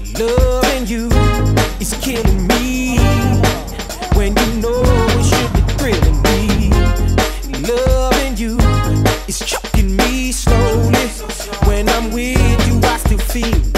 Loving you is killing me. When you know it should be thrilling me. Loving you is choking me slowly. When I'm with you, I still feel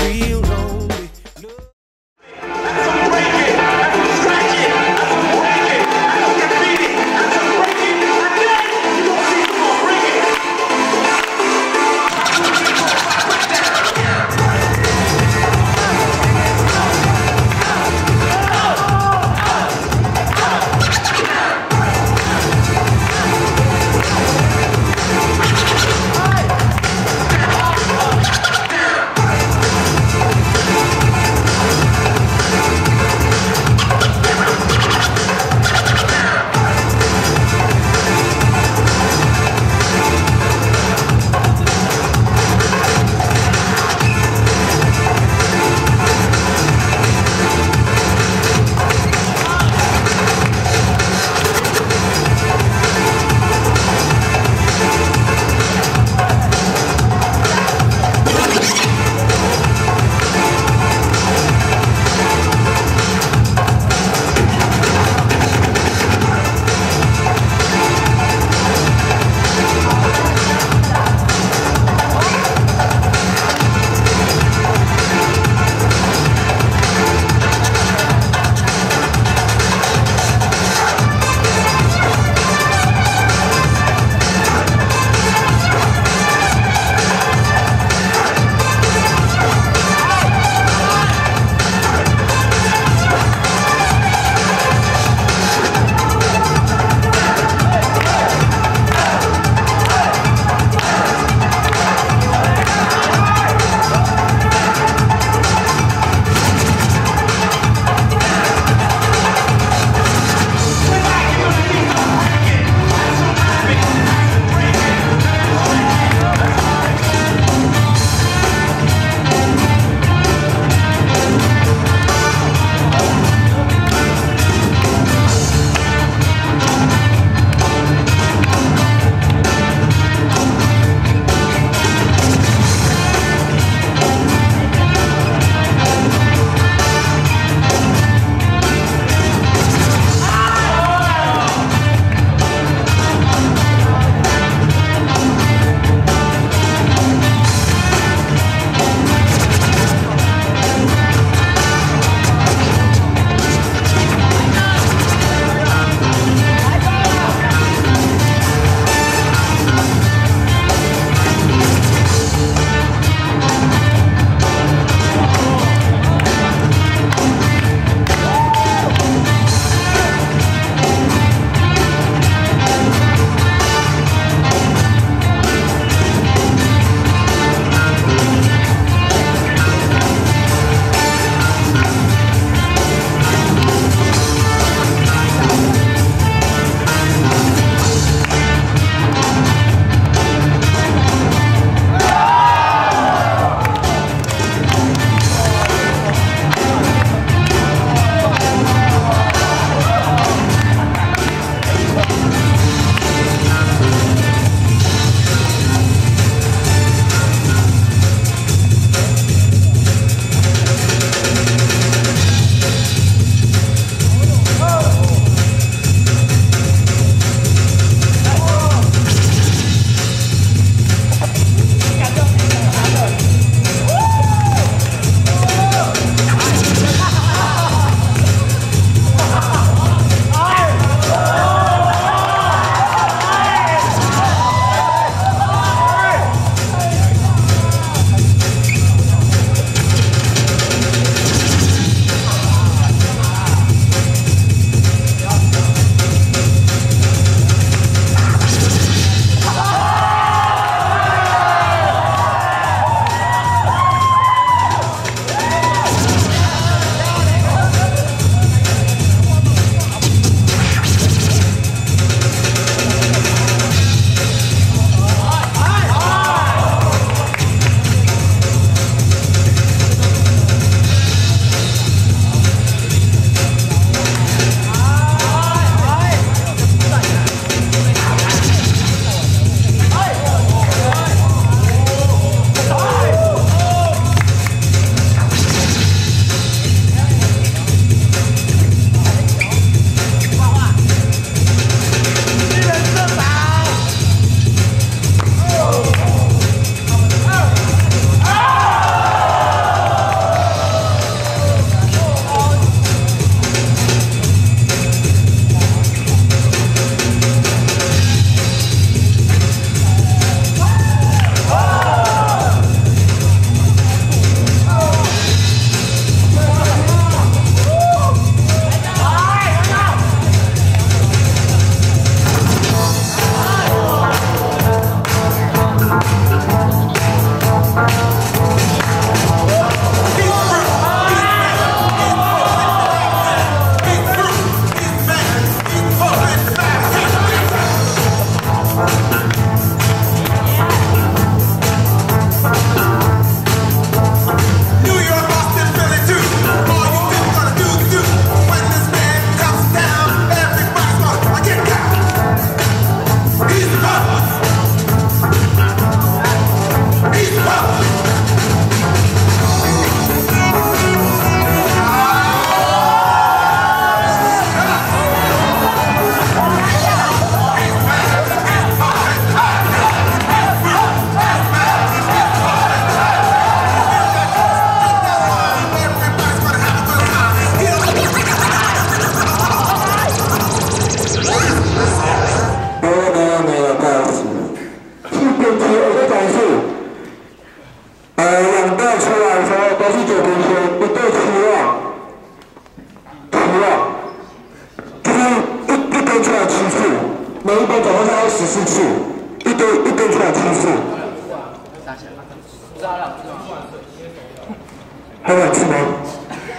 How much more?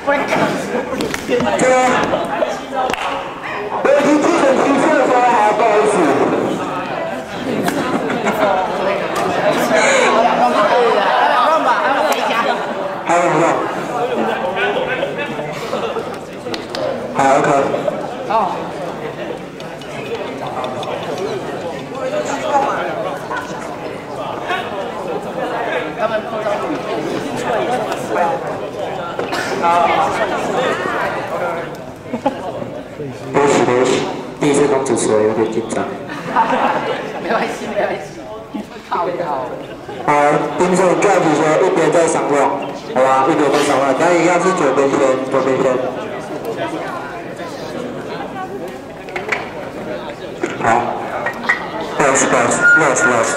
What? 一次当主持人有点紧张。没关系，没关系。好，好。好，听众 judge 说一边在上网。好吧，一边在上网，但一样是左边先，左边先。好，pass，pass，pass，pass。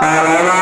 来来啦！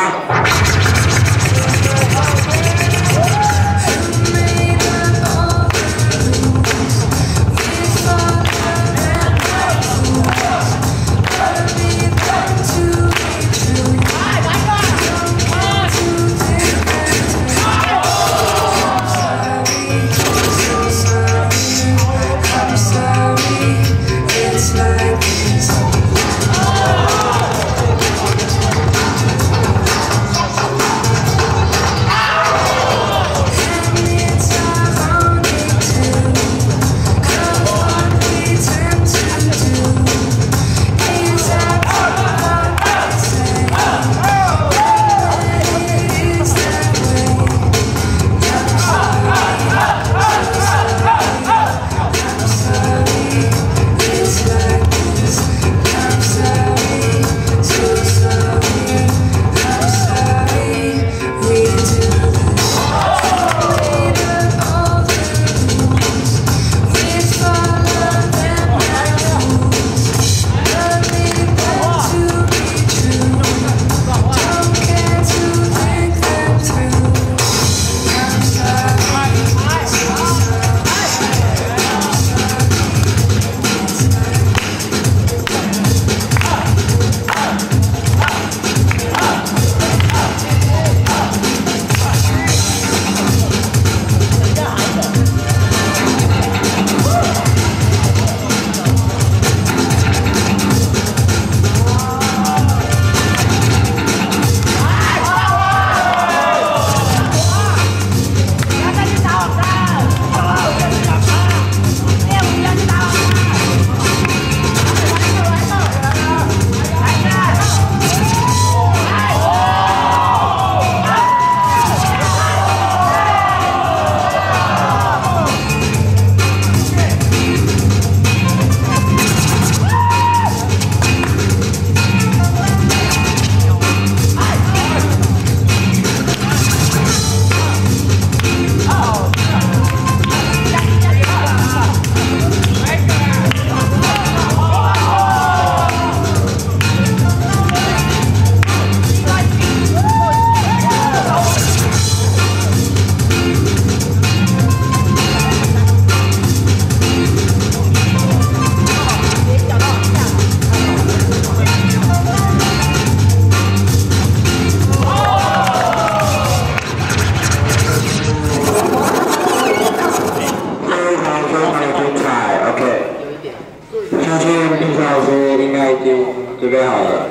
准备好了，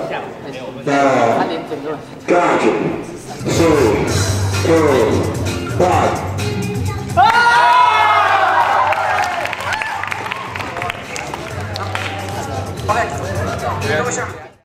那 God two two one，